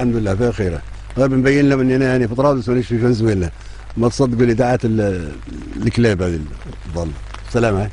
الحمد لله فيها خيره غير مبين لهم إننا يعني في طرابلس ونعيش في فنزويلا. ما تصدقوا الاذاعات ال- الكلاب هذه الضاله سلام عليكم.